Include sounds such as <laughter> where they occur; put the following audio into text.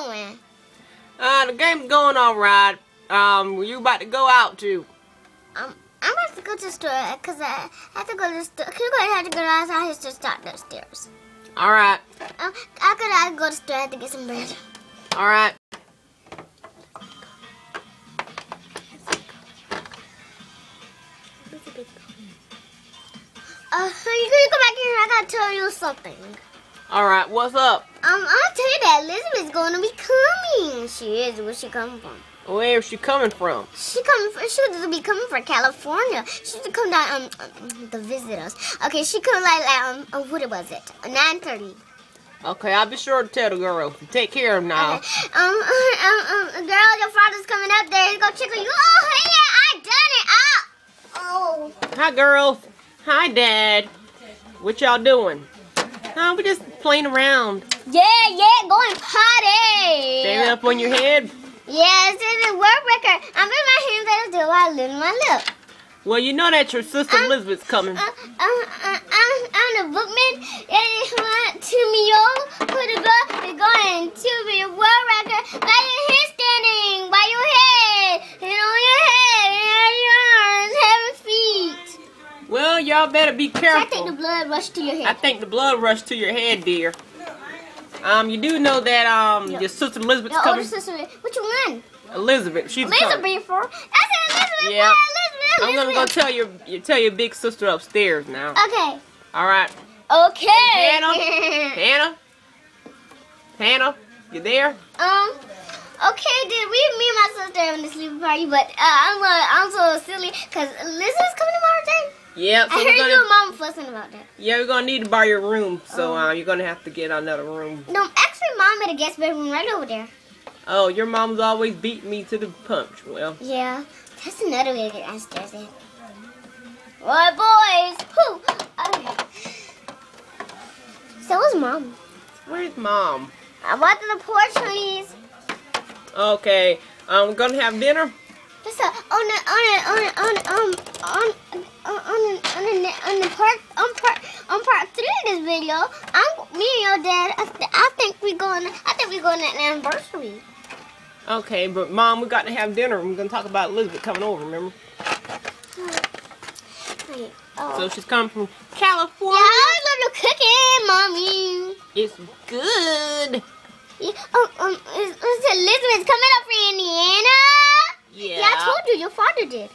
going? Uh, the game's going all right. Um, you about to go out to? Um, I'm about to go to the store because I have to go to the store. Can you go ahead and go outside here to start upstairs? All right, Um, I could I go to the store. I have to get some bread. all right. Uh, you gonna come back here? I gotta tell you something. All right, what's up? Um, I'll tell you that Elizabeth's going to be coming. She is. Where's she coming from? Where's she coming from? She coming. For, she was to be coming from California. She's to come down um, um to visit us. Okay, she come like like um uh, what was it? Nine thirty. Okay, I'll be sure to tell the girl. Take care of him now. Okay. <laughs> Um, um, um, girl, your father's coming up there. He's gonna check on you. Oh, yeah, I done it. Oh, oh. Hi, girls. Hi, Dad. What y'all doing? No, we just playing around. Yeah, yeah, going potty. Stand up on your head. Yes, it's a work record. I'm in my hands that do I live my lip. Well, you know that your sister Um, Elizabeth's coming. Uh, uh, uh, I'm, I'm the bookman. And it's want to me all put a go. We're going to be a world record. By your head standing, by your head, and on your head, and your arms, seven feet. Well, y'all better be careful. I think the blood rushed to your head. I think the blood rushed to your head, dear. Um, you do know that um Yeah. your sister Elizabeth's Your older coming. sister, which one? Elizabeth, she's coming. Elizabeth for. That's Elizabeth. Yep. Elizabeth. I'm gonna go tell your you tell your big sister upstairs now. Okay. All right, Okay. Hannah? <laughs> Hannah. Hannah, you there? Um. Okay, did we me and my sister having a sleep party? But uh, I'm uh, I'm so silly because Lizzie's coming tomorrow day. Yep. So I heard gonna you and mom fussing about that. yeah we're gonna need to buy your room. So Oh. uh, you're gonna have to get another room. No, actually, mom had a guest bedroom right over there. Oh, your mom's always beating me to the punch. Well, Yeah, that's another way to get downstairs. In. What boys? Who? Okay. So was mom. where's mom? I went to the porch, please. Okay. Um, we're gonna have dinner. Just uh, on the on the on the on the, um I'm me and your dad. I, th- I think we're going. I think we're going to an anniversary. Okay, but mom, we got to have dinner. We're gonna talk about Elizabeth coming over. Remember? Wait, oh. So she's coming from California. yeah. I love the cooking, mommy. It's good. Yeah, um, um, is, is Elizabeth's coming up for Indiana? Yeah. Yeah, I told you. Your father did.